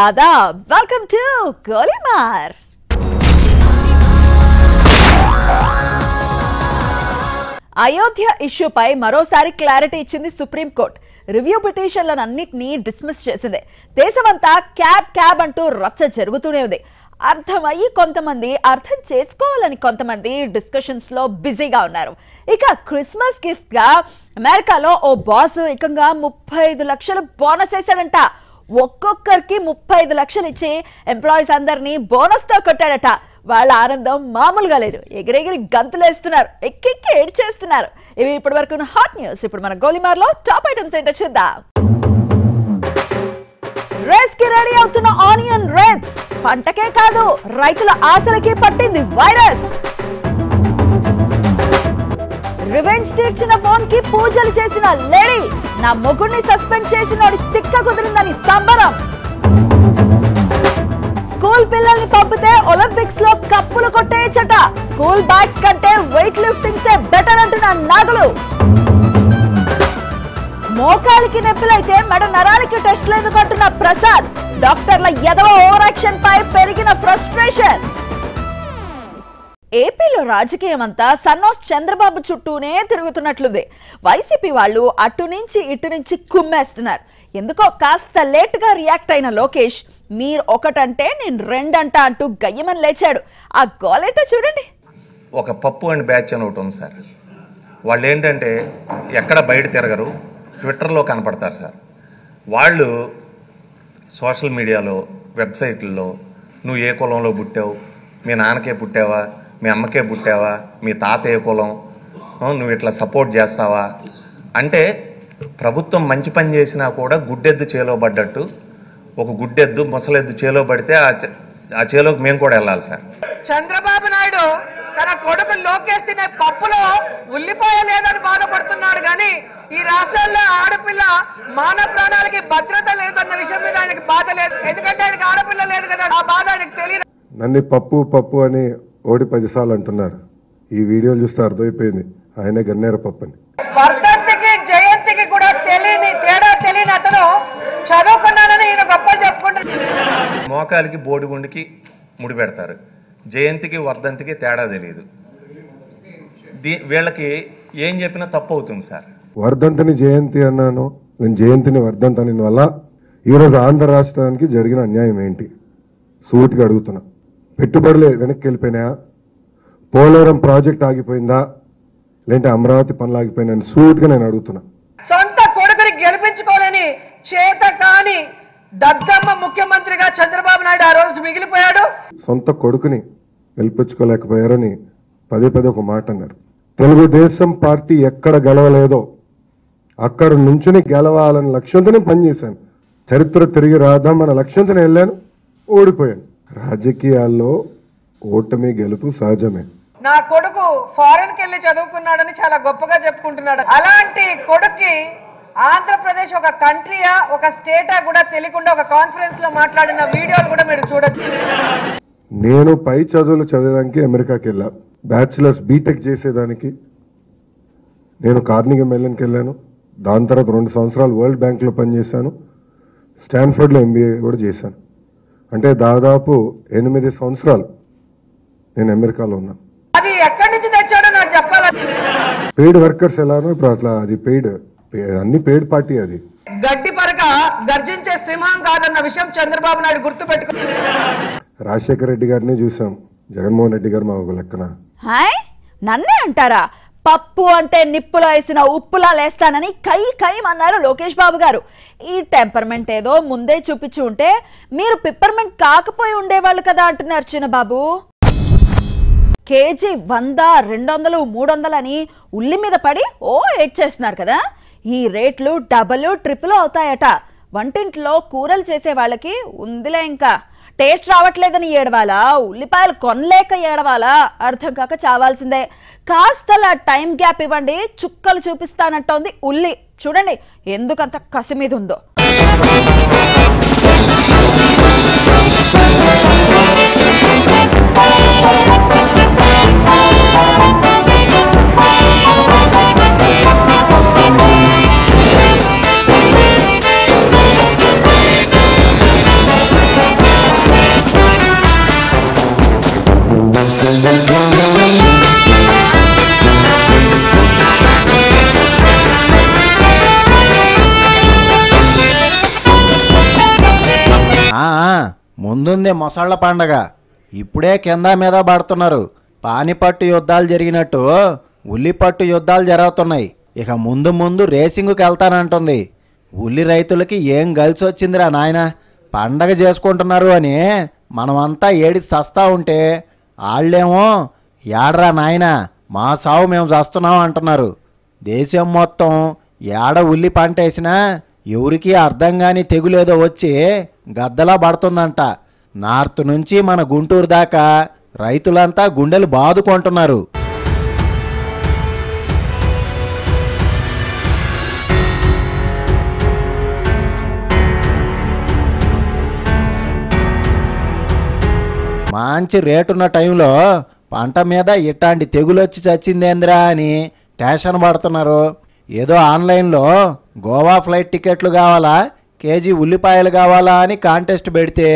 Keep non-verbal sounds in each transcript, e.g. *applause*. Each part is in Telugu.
ఆదాబ్ వెల్కమ్ టు గోలిమార్ అయోధ్య ఇష్యూపై మరోసారి క్లారిటీ ఇచ్చింది సుప్రీంకోర్టు రివ్యూ పిటిషన్లన్నింటినీ డిస్మిస్ చేసింది. దేశమంతా క్యాబ్ క్యాబ్ అంటూ రచ్చ జరుగుతూనే ఉంది. అర్థమయ్యి కొంతమంది అర్థం చేసుకోవాలని కొంతమంది డిస్కషన్స్లో బిజీగా ఉన్నారు. ఇక క్రిస్మస్ గిఫ్ట్గా అమెరికాలో ఓ బాస్ ఏకంగా ముప్పై ఐదు లక్షలు బోనస్ వేశాడంట. ఒక్కొక్కరికి ముప్పై ఐదు లక్షలు ఇచ్చి ఎంప్లాయీస్ అందరినీ బోనస్తో కొట్టాడట. వాళ్ళ ఆనందం మామూలుగా లేదు. ఎగిరెగిరి గంతులు వేస్తున్నారు ఎక్కెక్కి ఏడ్చేస్తున్నారు. ఇవి ఇప్పటి వరకు హాట్ న్యూస్ ఇప్పుడు మన గోలిమార్లో టాప్ ఐటమ్స్ ఏంటో చూద్దాం. రేస్కి రెడీ అవుతున్న ఆనియన్ రేట్స్ పంటకే కాదు రైతుల ఆశలకి పట్టింది వైరస్ రివెంజ్ తీర్చిన ఫోన్కి పూజలు చేసిన లేడీ నా మొగుడిని సస్పెండ్ చేసిన తిక్క కుదిరిందని సంబరం. స్కూల్ పిల్లల్ని పంపితే ఒలింపిక్స్లో కప్పులు కొట్టేయచ్చట. స్కూల్ బ్యాగ్స్ కంటే వెయిట్ లిఫ్టింగ్సే బెటర్ అంటున్న నాగులు. మోకాలికి నొప్పులైతే మెడ నరాలకి టెస్ట్లు ఎందుకంటున్న ప్రసాద్. డాక్టర్ల ఎదవ ఓవరాక్షన్ పై పెరిగిన ఫ్రస్ట్రేషన్. ఏపీలో రాజకీయం అంతా సన్ ఆఫ్ చంద్రబాబు చుట్టూనే తిరుగుతున్నట్లుంది. వైసీపీ వాళ్ళు అటు నుంచి ఇటు నుంచి కుమ్మేస్తున్నారు. ఎందుకో కాస్త లేట్గా రియాక్ట్ అయిన లోకేష్ మీరు ఒకటంటే నేను రెండంట అంటూ గయ్యమని లేచాడు. ఆ గోలేట చూడండి. ఒక పప్పు అండ్ బ్యాచ్ అని ఒకటి ఉంది సార్. వాళ్ళు ఏంటంటే ఎక్కడ బయట తిరగరు ట్విట్టర్లో కనపడతారు సార్. వాళ్ళు సోషల్ మీడియాలో వెబ్సైట్లలో నువ్వు ఏ కులంలో పుట్టావు? మీ నాన్నకే పుట్టావా? మీ అమ్మకే పుట్టావా? మీ తాత ఏ కులం నువ్వు ఇట్లా సపోర్ట్ చేస్తావా? అంటే ప్రభుత్వం మంచి పని చేసినా కూడా గుడ్డెద్దు చేలో పడ్డట్టు. ఒక గుడ్డెద్దు ముసలెద్దు చేలో పడితే ఆ చే- ఆ చేలోకి మేము కూడా వెళ్ళాలి సార్. చంద్రబాబు నాయుడు తన కొడుకు లోకేష్ తినే పప్పులో ఉల్లిపాయ లేదని బాధపడుతున్నాడు కానీ ఈ రాష్ట్రంలో ఆడపిల్ల మాన ప్రాణాలకి భద్రత లేదన్న విషయం మీద ఆయనకి బాధ లేదు. ఎందుకంటే ఆయనకి ఆడపిల్ల లేదు కదా ఆ బాధ ఆయనకు తెలియదు నన్ను పప్పు పప్పు అని ఓడి పదిసార్లు అంటున్నారు. ఈ వీడియోలు చూస్తే అర్థమైపోయింది. ఆయనే గన్నేర పప్పు అని వర్ధంతికి జయంతికి కూడా తెలియని తేడా తెలియని అతను చదువుకున్నానని ఈయన గొప్పలు చెప్పుకుంటున్నాడు మోకాలికి బోడిగుండికి ముడి పెడతారు. జయంతికి వర్ధంతికి తేడా తెలియదు దీ వీళ్ళకి ఏం చెప్పినా తప్పు అవుతుంది సార్. వర్ధంతిని జయంతి అన్నాను. నేను జయంతిని వర్ధంతి అని వల్ల ఈరోజు ఆంధ్ర రాష్ట్రానికి జరిగిన అన్యాయం ఏంటి? సూటిగా అడుగుతున్నా. పెట్టుబడులు వెనక్కి వెళ్ళిపోయినాయా పోలవరం ప్రాజెక్ట్ ఆగిపోయిందా? లేదంటే అమరావతి పనులు ఆగిపోయినాయని సూటిగా నేను అడుగుతున్నా. సొంత కొడుకుని గెలిపించుకోలేని చేత కాని దద్దమ్మ ముఖ్యమంత్రిగా చంద్రబాబు నాయుడు ఆ రోజు మిగిలిపోయాడు. సొంత కొడుకుని గెలిపించుకోలేకపోయారని పదే పదే ఒక మాట అన్నారు. తెలుగుదేశం పార్టీ ఎక్కడ గెలవలేదో అక్కడ నుంచుని గెలవాలని లక్ష్యంతోనే పనిచేశాను. చరిత్ర తిరిగి రాద్దామన్న లక్ష్యంతోనే వెళ్ళాను ఓడిపోయాను. రాజకీయాల్లో ఓటమి గెలుపు సహజమే. నా కొడుకు ఫారెన్కి వెళ్ళి చదువుకున్నాడని చాలా గొప్పగా చెప్పుకుంటున్నాడు. అలాంటి కొడుక్కి ఆంధ్రప్రదేశ్ ఒక కంట్రీయా ఒక స్టేటా కూడా తెలియకుండా ఒక కాన్ఫరెన్స్లో మాట్లాడిన వీడియోలు కూడా మీరు చూడొచ్చు. నేను పై చదువులు చదివడానికి అమెరికాకి వెళ్ళా బ్యాచిలర్స్ బీటెక్ చేసేదానికి. నేను కార్నిగ మెల్లన్కి వెళ్ళాను దాని తర్వాత రెండు సంవత్సరాలు వరల్డ్ బ్యాంక్లో పనిచేశాను. స్టాన్ఫర్డ్లో ఎంబీఏ కూడా చేశాను. అంటే దాదాపు ఎనిమిది సంవత్సరాలు నేను అమెరికాలో ఉన్నా. అది ఎక్కడి నుంచి తెచ్చాడో నాకు చెప్పాలి? పెయిడ్ వర్కర్స్ ఎలానో ఇప్పుడు అట్లా అది పెయిడ్ అన్ని పెయిడ్ పార్టీ అది. గడ్డి పరక గర్జించే సింహం కాదన్న విషయం చంద్రబాబు నాయుడు గుర్తు రాజశేఖర రెడ్డి గారిని చూసాం. జగన్మోహన్ రెడ్డి గారు మా ఒక లెక్కన. హాయ్ నన్నే అంటారా? పప్పు అంటే నిప్పులో వేసిన ఉప్పులా లేస్తానని కై కైమన్నారు లోకేష్ బాబు గారు. ఈ టెంపర్మెంట్ ఏదో ముందే చూపించి ఉంటే మీరు పిప్పర్మెంట్ కాకపోయి ఉండేవాళ్ళు కదా అంటున్నారు చిన్నబాబు. కేజీ వంద రెండు వందలు మూడు వందలు అని ఉల్లి మీద పడి ఓ ఏడ్ చేస్తున్నారు కదా. ఈ రేట్లు డబల్ ట్రిపుల్ అవుతాయట. వంటింట్లో కూరలు చేసే వాళ్ళకి ఉందిలే ఇంకా. టేస్ట్ రావట్లేదని ఏడవాలా? ఉల్లిపాయలు కొనలేక ఏడవాలా? అర్థం కాక చావాల్సిందే. కాస్తలా టైం గ్యాప్ ఇవ్వండి చుక్కలు చూపిస్తానంటోంది ఉల్లి. చూడండి ఎందుకంత కసి మీద ఉందో ముందుంది మొసళ్ళ పండగ. ఇప్పుడే కింద మీద పడుతున్నారు. పానిపట్టు యుద్ధాలు జరిగినట్టు ఉల్లిపట్టు యుద్ధాలు జరుగుతున్నాయి. ఇక ముందు ముందు రేసింగ్కి వెళ్తానంటుంది. ఉల్లి రైతులకి ఏం కలిసి వచ్చిందిరా నాయన? పండగ చేసుకుంటున్నారు అని మనమంతా ఏడి సస్తా ఉంటే వాళ్ళేమో ఏడరా నాయన మా సావు మేము చేస్తున్నాం అంటున్నారు. దేశం మొత్తం ఏడ ఉల్లి పంట వేసినా ఎవరికి అర్థం కాని తెగులేదో వచ్చి గద్దలా పడుతుందంట. నార్త్ నుంచి మన గుంటూరు దాకా రైతులంతా గుండెలు బాదుకుంటున్నారు. మంచి రేటున్న టైంలో పంట మీద ఇట్లాంటి తెగులొచ్చి చచ్చిందేంద్రా అని టెన్షన్ పడుతున్నారు. ఏదో ఆన్లైన్లో గోవా ఫ్లైట్ టికెట్లు కావాలా కేజీ ఉల్లిపాయలు కావాలా అని కాంటెస్ట్ పెడితే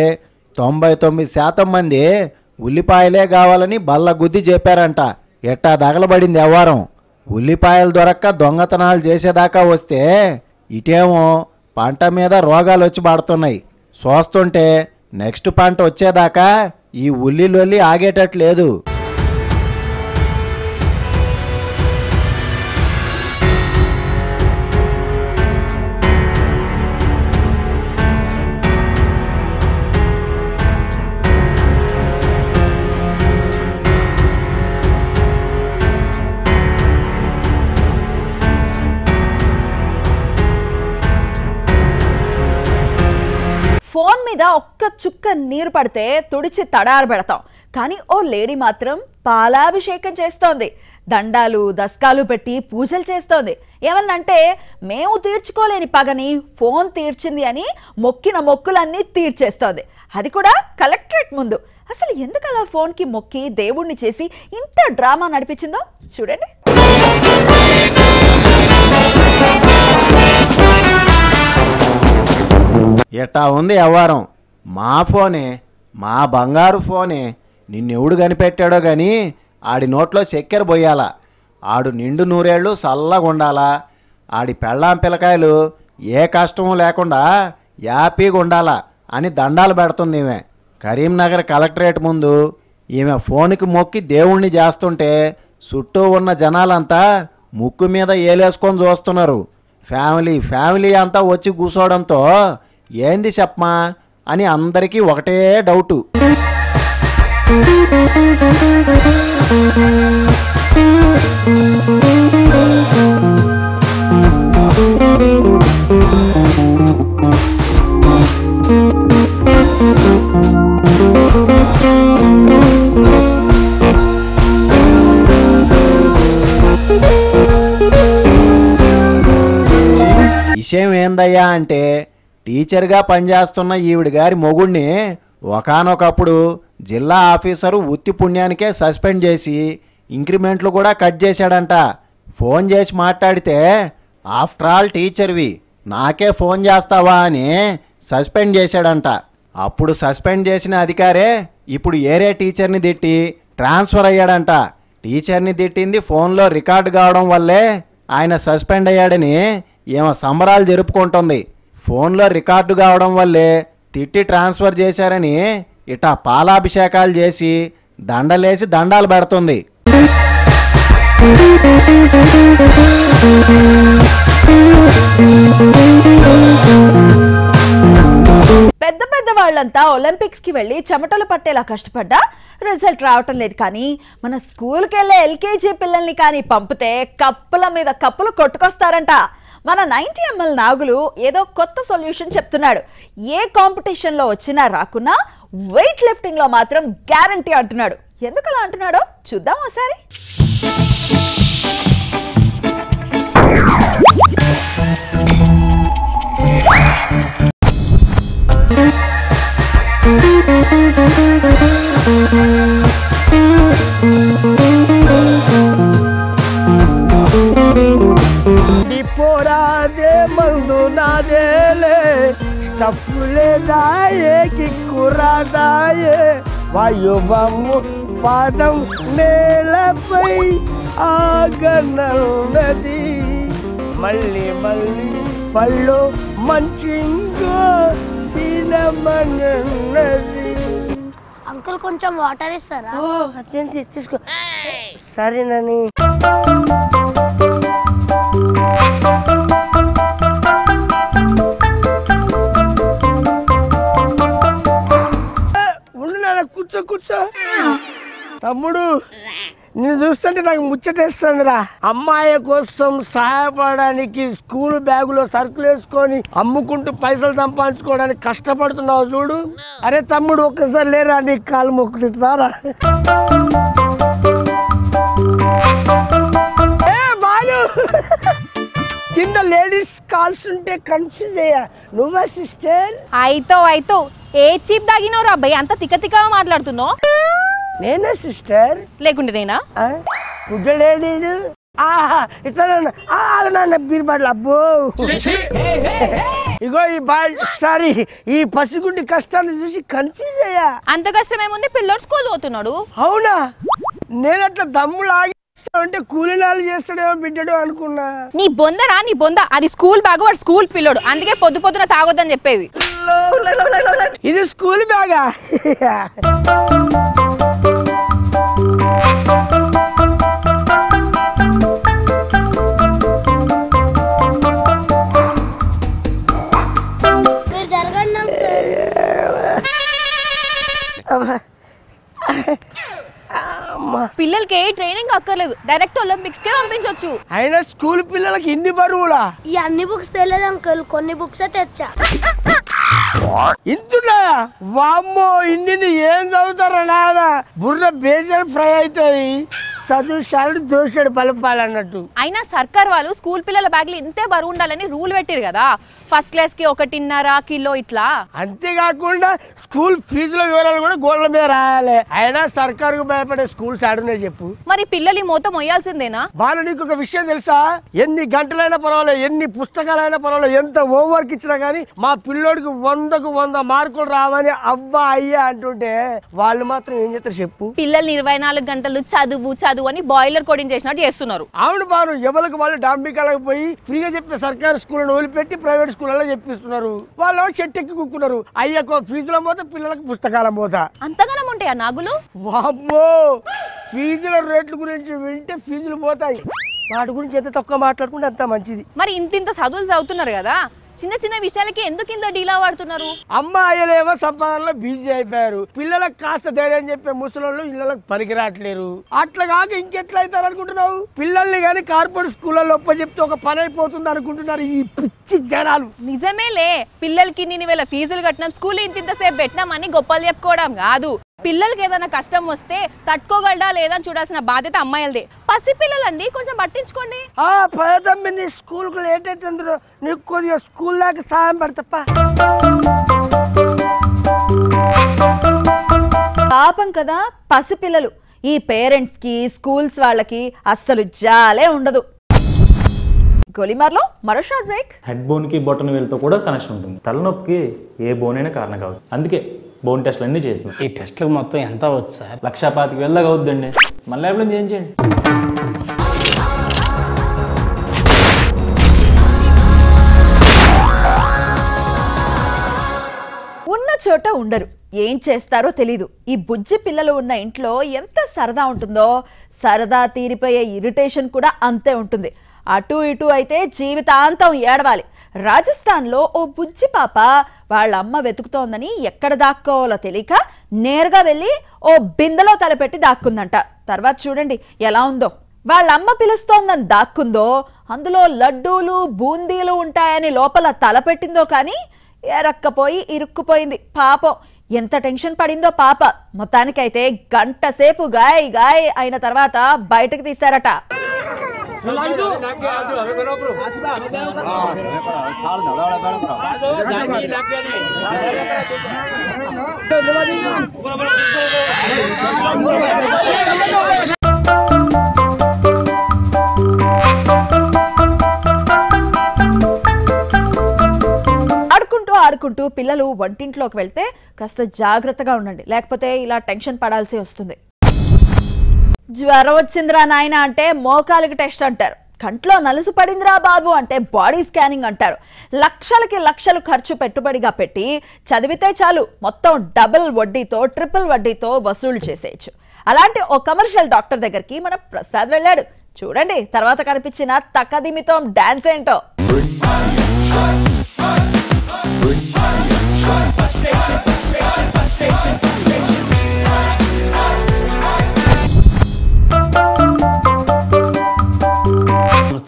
తొంభై తొమ్మిది శాతం మంది ఉల్లిపాయలే కావాలని బల్ల గుద్ది చెప్పారంట. ఎట్టా తగలబడింది వ్యవహారం? ఉల్లిపాయలు దొరక్క దొంగతనాలు చేసేదాకా వస్తే ఇటేమో పంట మీద రోగాలు వచ్చి పడుతున్నాయి. చూస్తుంటే నెక్స్ట్ పంట వచ్చేదాకా ఈ ఉల్లిలొల్లి ఆగేటట్లేదు. నీరు పడితే తుడిచి తడారు పెడతాం. కానీ ఓ లేడీ మాత్రం పాలాభిషేకం చేస్తోంది. దండాలు దస్కాలు పెట్టి పూజలు చేస్తోంది. ఏమన్నంటే మేము తీర్చుకోలేని పగని ఫోన్ తీర్చింది అని మొక్కిన మొక్కులన్నీ తీర్చేస్తోంది. అది కూడా కలెక్టరేట్ ముందు. అసలు ఎందుకు అలా ఫోన్కి మొక్కి దేవుణ్ణి చేసి ఇంత డ్రామా నడిపించిందో చూడండి. ఎట్టా ఉంది వ్యవహారం? మా ఫోనే మా బంగారు ఫోనే నిన్నెవడు కనిపెట్టాడో కానీ ఆడి నోట్లో చక్కెర పోయాలా ఆడు నిండు నూరేళ్ళు చల్లగా ఉండాలా. ఆడి పెళ్ళాం పిల్లకాయలు ఏ కష్టము లేకుండా యాపీగా ఉండాలా అని దండాలు పెడుతుంది ఈమె. కరీంనగర్ కలెక్టరేట్ ముందు ఈమె ఫోన్కి మొక్కి దేవుణ్ణి చేస్తుంటే చుట్టూ ఉన్న జనాలంతా ముక్కు మీద ఏలేసుకొని చూస్తున్నారు. ఫ్యామిలీ ఫ్యామిలీ అంతా వచ్చి కూర్చోవడంతో ఏంది చెప్పమా? అని అందరికీ ఒకటే డౌటు. విషయం ఏందయ్యా అంటే టీచర్గా పనిచేస్తున్న ఈవిడ గారి మొగుడిని ఒకానొకప్పుడు జిల్లా ఆఫీసరు ఉత్తి పుణ్యానికే సస్పెండ్ చేసి ఇంక్రిమెంట్లు కూడా కట్ చేశాడంట. ఫోన్ చేసి మాట్లాడితే ఆఫ్టర్ ఆల్ టీచర్వి నాకే ఫోన్ చేస్తావా? అని సస్పెండ్ చేశాడంట. అప్పుడు సస్పెండ్ చేసిన అధికారే ఇప్పుడు ఏరే టీచర్ని తిట్టి ట్రాన్స్ఫర్ అయ్యాడంట. టీచర్ని తిట్టింది ఫోన్లో రికార్డు కావడం వల్లే ఆయన సస్పెండ్ అయ్యాడని ఏమో సంబరాలు జరుపుకుంటుంది. ఫోన్లో రికార్డు కావడం వల్లే తిట్టి ట్రాన్స్ఫర్ చేశారని ఇటా పాలాభిషేకాలు చేసి దండలేసి దండాలు పెడుతుంది. పెద్ద పెద్ద వాళ్ళంతా ఒలింపిక్స్కి వెళ్ళి చెమటలు పట్టేలా కష్టపడ్డా రిజల్ట్ రావటం లేదు కానీ మన స్కూల్కి వెళ్ళే ఎల్కేజీ పిల్లల్ని కానీ పంపితే కప్పుల మీద కప్పులు కొట్టుకొస్తారంట. మన నైన్టీ ఎంఎల్ నాగులు ఏదో కొత్త సొల్యూషన్ చెప్తున్నాడు. ఏ కాంపిటీషన్లో వచ్చినా రాకున్నా వెయిట్ లిఫ్టింగ్లో మాత్రం గ్యారంటీ అంటున్నాడు. ఎందుకు అలా అంటున్నాడో చూద్దాం ఒకసారి. పోరాదే స్టఫ్లే దాయే కిక్కురాదాయే వాయువము పాదం నేలపై ఆగనన్నది. మళ్ళీ మళ్ళీ పళ్ళు మంచింగో తినమన్నది అంకుల్ కొంచెం వాటర్ ఇస్తారా? తీసుకో. సరేనని. కూర్చో తమ్ముడు నేను చూస్తుంటే నాకు ముచ్చటేస్తుందిరా. అమ్మాయి కోసం సహాయపడడానికి స్కూల్ బ్యాగులో సరుకులు వేసుకొని అమ్ముకుంటూ పైసలు సంపాదించుకోవడానికి కష్టపడుతున్నావు చూడు. అరే తమ్ముడు ఒక్కసారి లేరా నీ కాలు మొక్కుతారా ఏ బాలు! కింద లేడీస్ కాల్స్ ఉంటే కన్ఫ్యూజ్ అయ్యా. నువ్వా సిస్టర్? అయితో అయితో ఏ చీప్ దాగినో రా అబ్బాయి? అంత తిక్క తిక్కగా మాట్లాడుతున్నావు? నేనా సిస్టర్? లేకుంటే నేనా? గుడ్డలేడు ఇట్లా నాన్న. బీర్ బాటలు అబ్బో. ఇగో ఈ బా సారీ ఈ పసిగుడ్డి కష్టాన్ని చూసి కన్ఫ్యూజ్ అయ్యా. అంత కష్టం ఏముంది? పిల్లోడు స్కూల్ పోతున్నాడు. అవునా? నేను అట్లా అంటే కూలీనాలు చేస్తాడేమో బిడ్డడు అనుకున్నా. నీ బొందరా నీ బొంద. అది స్కూల్ బ్యాగ్ వాడు స్కూల్ పిల్లోడు. అందుకే పొద్దు పొద్దున తాగొద్దని చెప్పేది. ఇది స్కూల్ బ్యాగా? *laughs* అక్కర్లేదు. డైరెక్ట్ ఒలింపిక్స్ కే పంపించవచ్చు అయినా స్కూల్ పిల్లలకి ఇన్ని బరువులా? ఈ అన్ని బుక్స్ తెలియదు అంకుల్ కొన్ని బుక్స్ తెచ్చా. ఇంతున్నాయా? వామ్మో ఇన్ని ఏం చదువుతారా నాన్న బుర్ర బేజర్ ఫ్రై అవుతాయి. చదువు షాడు దోషాడు పలపాలన్నట్టు. అయినా సర్కార్ వాళ్ళు స్కూల్ పిల్లల బ్యాగ్లు ఇంతే బరువు ఉండాలని రూల్ పెట్టిరు కదా. ఫస్ట్ క్లాస్కి ఒకటిన్నర కిలో ఇట్లా? అంతేకాకుండా స్కూల్ ఫీజుల వివరాలు కూడా గోళ్ళ మీద రాయాలి. అయినా సర్కారుకు భయపడే స్కూల్స్ ఆడునే చెప్పు. మరి పిల్లలు ఈ మూత మొయ్యాల్సిందేనా? వాళ్ళు నీకు ఒక విషయం తెలుసా? ఎన్ని గంటలైనా పర్వాలేదు ఎన్ని పుస్తకాలైనా పర్వాలేదు ఎంత హోంవర్క్ ఇచ్చినా కానీ మా పిల్లోడికి వందకు వంద మార్కులు రావని అవ్వ అయ్యా అంటుంటే వాళ్ళు మాత్రం ఏం చేస్తారు చెప్పు? పిల్లల్ని ఇరవై నాలుగు గంటలు చదువు చదువు అని బాయిలర్ కోడింగ్ చేసినట్టు చేస్తున్నారు. అవును బాను ఎవరికి వాళ్ళు డాంబికాలకు పోయి ఫ్రీగా చెప్పే సర్కారు స్కూళ్ళను వదిలిపెట్టి ప్రైవేట్ స్కూళ్ళలో చెప్పిస్తున్నారు. వాళ్ళు చెట్టెక్కి కుక్కున్నారు. అయ్యకో ఫీజుల మోత పిల్లలకు పుస్తకాల మోత. అంతగానం ఉంటాయా నాగులు? వామ్మో! ఫీజుల రేట్ల గురించి వింటే ఫీజులు పోతాయి. వాటి గురించి ఎంత తక్కువ మాట్లాడుకుంటే అంత మంచిది. మరి ఇంత ఇంత చదువులు చదువుతున్నారు కదా? చిన్న చిన్న విషయాలకి ఎందుకు ఇంత డీలా వాడుతున్నారు? అమ్మ అయ్యలేమో సంపాదనలో బిజీ అయిపోయారు. పిల్లలకు కాస్త ధైర్యం చెప్పే ముసలోళ్ళు ఇళ్ళకి పనికి రావట్లేరు. అట్లా కాక ఇంకెట్లా అవుతారు అనుకుంటున్నావు పిల్లల్ని కానీ కార్పొరేట్ స్కూళ్ళలో చెప్తే ఒక పని అయిపోతుంది అనుకుంటున్నారు ఈ పిచ్చి జనాలు. నిజమేలే. పిల్లలకి ఇన్ని వేల ఫీజులు కట్టినాం స్కూల్ ఇంత ఇంతసేపు పెట్టినామని గొప్పలు చెప్పుకోవడం కాదు. పిల్లలకి ఏదైనా కష్టం వస్తే తట్టుకోగలడా లేదా చూడాల్సిన బాధ్యత అమ్మాయిలదే. పసి పిల్లలండి కొంచెం పట్టించుకోండి. ఆ పదతమ్మి నీ స్కూల్కి లేట్ అవుతుందో నీకు కొద్దిగా స్కూల్ దాకా సాయం పడతప్ప. పాపం కదా పసిపిల్లలు ఈ పేరెంట్స్కి స్కూల్స్ వాళ్ళకి అస్సలు జాలే ఉండదు. గొలిమార్లో మరో షార్ట్ బ్రేక్. హెడ్ బోన్కి బొటన్ వేలుతో కూడా కనెక్షన్ ఉంటుంది. తలనొప్పికి ఏ బోన్ అయినా కారణం కావచ్చు. అందుకే బోన్ టెస్ట్లు అన్నీ చేసింది. ఈ టెస్ట్లకు మొత్తం ఎంత అవచ్చు సార్? లక్ష పాతికి వెళ్ళగా అవుద్దండి. మన ల్యాబ్లో చేయించండి ఉన్న చోట ఉండరు. ఏం చేస్తారో తెలీదు. ఈ బుజ్జి పిల్లలు ఉన్న ఇంట్లో ఎంత సరదా ఉంటుందో సరదా తీరిపోయే ఇరిటేషన్ కూడా అంతే ఉంటుంది. అటు ఇటు అయితే జీవితాంతం ఏడవాలి. రాజస్థాన్లో ఓ బుజ్జి పాప వాళ్ళ అమ్మ వెతుకుతోందని ఎక్కడ దాక్కోవాలో తెలియక నేరుగా వెళ్ళి ఓ బిందెలో తలపెట్టి దాక్కుందంట. తర్వాత చూడండి ఎలా ఉందో. వాళ్ళ అమ్మ పిలుస్తోందని దాక్కుందో అందులో లడ్డూలు బూందీలు ఉంటాయని లోపల తలపెట్టిందో కానీ ఎరక్కపోయి ఇరుక్కుపోయింది. పాపం ఎంత టెన్షన్ పడిందో పాప. మొత్తానికైతే గంట సేపు గాయ్ గాయ్ అయిన తర్వాత బయటకు తీశారట. ఆడుకుంటూ ఆడుకుంటూ పిల్లలు వంటింట్లోకి వెళ్తే కాస్త జాగ్రత్తగా ఉండండి లేకపోతే ఇలా టెన్షన్ పడాల్సి వస్తుంది జ్వరం వచ్చిందిరా నాయన అంటే మోకాలికి టెస్ట్ అంటారు. కంట్లో నలుసు పడిందిరా బాబు అంటే బాడీ స్కానింగ్ అంటారు. లక్షలకి లక్షలు ఖర్చు పెట్టుబడిగా పెట్టి చదివితే చాలు. మొత్తం డబుల్ వడ్డీతో ట్రిపుల్ వడ్డీతో వసూలు చేసేయచ్చు. అలాంటి ఓ కమర్షియల్ డాక్టర్ దగ్గరికి మన ప్రసాద్ వెళ్ళాడు. చూడండి తర్వాత కనిపించిన తక్కదిమితో డాన్స్ ఏంటో.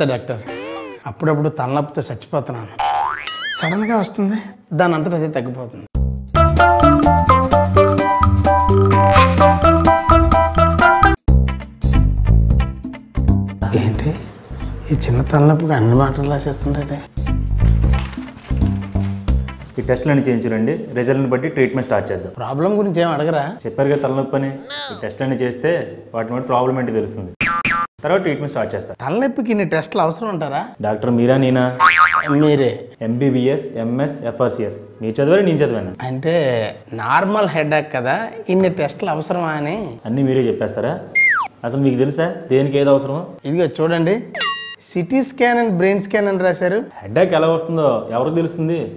నమస్తే డాక్టర్. అప్పుడప్పుడు తలనొప్పితో చచ్చిపోతున్నాను. సడన్గా వస్తుంది దాని అంతటా అదే తగ్గిపోతుంది. ఏంటి? ఈ చిన్న తలనొప్పికి అన్ని మాటలు రాసేస్తుంటే ఈ టెస్టులన్నీ చేయించురండి. రిజల్ట్ని బట్టి ట్రీట్మెంట్ స్టార్ట్ చేద్దాం. ప్రాబ్లం గురించి ఏం అడగరా? చెప్పారు కదా తలనొప్పి అని ఈ టెస్టులన్నీ చేస్తే వాటి బట్టి ప్రాబ్లం ఏంటి తెలుస్తుంది. తర్వాత ట్రీట్మెంట్ స్టార్ట్ చేస్తారు తలనొప్పికి ఇన్ని టెస్టులు అవసరం అంటారా? డాక్టర్ మీరా నేనా? మీరే. ఎంబీబీఎస్ ఎంఎస్ ఎఫ్ఆర్సిఎస్ మీరు చదివారు నేను చదివాను అంటే నార్మల్ హెడేక్ కదా ఇన్ని టెస్టులు అవసరమా అని? అన్నీ మీరే చెప్పేస్తారా? అసలు మీకు తెలుసా దేనికి ఏది అవసరమో? ఇదిగో చూడండి. CT scan and brain scan అని రాశారు. హెడ్ఏక్ ఎలా వస్తుందో ఎవరికి తెలుస్తుంది?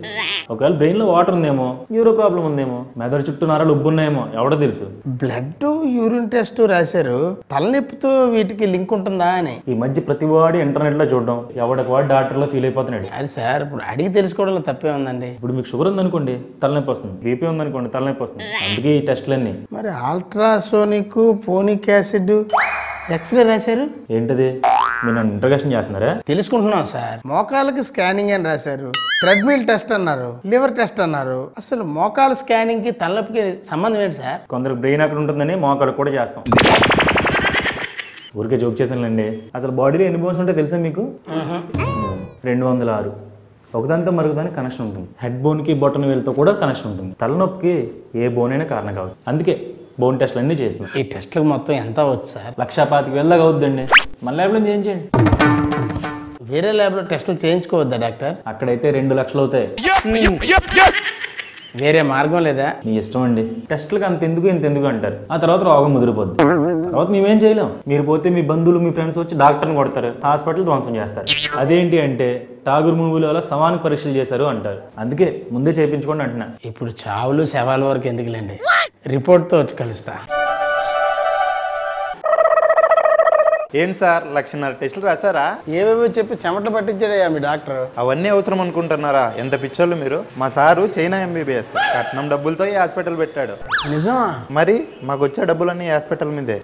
ఒకవేళ బ్రెయిన్లో వాటర్ ఉందేమో న్యూరో ప్రాబ్లం ఉందేమో మెదడు చుట్టూ నరాలు ఉబ్బున్నాయేమో ఎవడో తెలుసు. బ్లడ్ యూరిన్ టెస్ట్ రాశారు. తలనొప్పితో వీటికి లింక్ ఉంటుందా అని. ఈ మధ్య ప్రతి వాడు ఇంటర్నెట్లో చూడడం ఎవడికి వాడు డాక్టర్లో ఫీల్ అయిపోతున్నాడు. అది సార్ ఇప్పుడు అడిగి తెలుసుకోవడంలో తప్పే ఉందండి. ఇప్పుడు మీకు షుగర్ ఉందనుకోండి తలనొప్పి వస్తుంది. బీపీ ఉందనుకోండి తలనొప్పి వస్తుంది. అందుకే ఈ టెస్టులన్నీ. మరి అల్ట్రాసోనిక్ పోనిక్ యాసిడ్ ఎక్స్రే రాశారు? ఏంటది? మీరు నన్ను ఇంటర్గేషన్ చేస్తున్నారా? తెలుసుకుంటున్నాం సార్. మోకాలకి స్కానింగ్ అని రాశారు. థ్రెడ్మిల్ టెస్ట్ అన్నారు. లివర్ టెస్ట్ అన్నారు. అసలు మోకాల స్కానింగ్కి తలనొప్పికి సంబంధం ఏంటి సార్? కొందరు బ్రెయిన్ అక్కడ ఉంటుందని మోకాలు కూడా చేస్తాం. ఊరికే జోక్ చేశానులేండి. అసలు బాడీలో ఎన్ని బోన్స్ ఉంటాయో తెలుసా మీకు? రెండు వందల ఆరు. ఒకదానితో మరొకదానికి కనెక్షన్ ఉంటుంది. హెడ్ బోన్కి బొట్టన వేలుతో కూడా కనెక్షన్ ఉంటుంది. తలనొప్పికి ఏ బోన్ అయినా కారణం కావచ్చు. అందుకే బోన్ టెస్ట్లు అన్నీ చేస్తున్నాం. ఈ టెస్ట్లకు మొత్తం ఎంత అవ్వచ్చు సార్? లక్ష పాతికి వెళ్ళగా అవుద్దండి. మన ల్యాబ్లో చేయించండి వేరే ల్యాబ్లో టెస్టులు చేయించుకోవద్దా డాక్టర్? అక్కడైతే రెండు లక్షలు అవుతాయి. వేరే మార్గం లేదా? మీ ఇష్టం అండి. టెస్ట్లకు అంత ఎందుకు ఇంత ఎందుకు అంటారు? ఆ తర్వాత రోగం ముదిరిపోద్ది. తర్వాత మేమేం చేయలేం. మీరు పోతే మీ బంధువులు మీ ఫ్రెండ్స్ వచ్చి డాక్టర్ని కొడతారు హాస్పిటల్ ధ్వంసం చేస్తారు. అదేంటి అంటే టాగూర్ మూవీలో అలా సమాన పరీక్షలు చేశారు అంటారు. అందుకే ముందే చేయించుకోండి అంటున్నా. ఇప్పుడు చావులు శవాల వరకు ఎందుకులేండి? రిపోర్ట్తో వచ్చి కలుస్తా. ఏంటి సార్? లక్షన్నర టెస్టులు రాశారా? ఏవేవో చెప్పి చెమటలు పట్టించాడయ్యా మీ డాక్టర్. అవన్నీ అవసరం అనుకుంటున్నారా? ఎంత పిచ్చోళ్ళు మీరు? మా సారు చైనా ఎంబీబీఎస్ కట్నం డబ్బులతో ఈ హాస్పిటల్ పెట్టాడు. నిజమా? మరి మాకు వచ్చే డబ్బులన్నీ హాస్పిటల్ మీదే.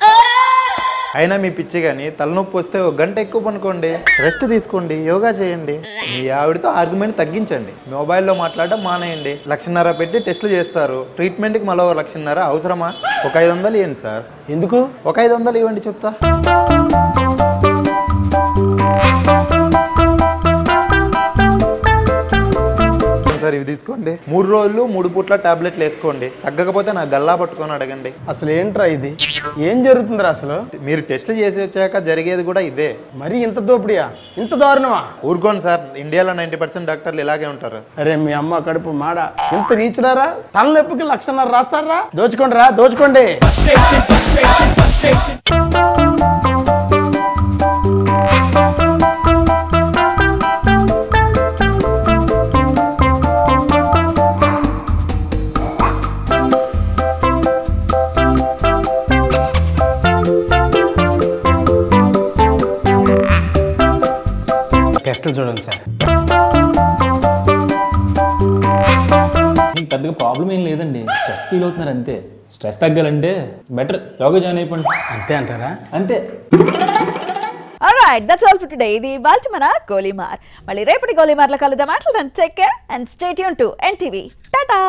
అయినా మీ పిచ్చి కానీ తలనొప్పి వస్తే ఒక గంట ఎక్కువ పనుకోండి. రెస్ట్ తీసుకోండి యోగా చేయండి. మీ ఆవిడతో ఆర్గ్యుమెంట్ తగ్గించండి. మొబైల్లో మాట్లాడడం మానేయండి. లక్షన్నర పెట్టి టెస్టులు చేస్తారు. ట్రీట్మెంట్కి మళ్ళీ లక్షన్నర అవసరమా? ఒక ఐదు వందలు ఇవ్వండి సార్. ఎందుకు? ఒక ఐదు వందలు ఇవ్వండి చెప్తా. సార్ ఇవి తీసుకోండి. మూడు రోజులు మూడు పూట్ల టాబ్లెట్లు వేసుకోండి. తగ్గకపోతే నా గల్లా పట్టుకొని అడగండి. అసలు ఏంట్రా ఇది? ఏం జరుగుతుందిరా అసలు? మీరు టెస్ట్లు చేసి వచ్చాక జరిగేది కూడా ఇదే. మరి ఇంత దోపిడియా? ఇంత దారుణమా? ఊరుకోండి సార్. ఇండియాలో నైంటీ పర్సెంట్ డాక్టర్లు ఇలాగే ఉంటారు. అరే మీ అమ్మ కడుపు మాడ. ఇంత నీచులారా తలనొప్పికి లక్షన్నర రాస్తారా దోచుకోండి. రా దోచుకోండి టెస్టులు చూడండి సార్. మీకు పెద్దగా ప్రాబ్లం ఏం లేదండి. స్ట్రెస్ ఫీల్ అవుతున్నారు అంతే. స్ట్రెస్ తగ్గాలంటే బెటర్ యోగా జాయిన్ అయిపోండి. అంతే అంటారా? అంతే. Right that's all for today ఇది వాళ్ళ మన గోలీమార్. మళ్ళీ రేపటి గోలీమార్లో కలుద్దాం. మాట్లాడదాం టేక్ కేర్ అండ్ స్టేట్ యూన్ టు ఎన్టీవీ టాటా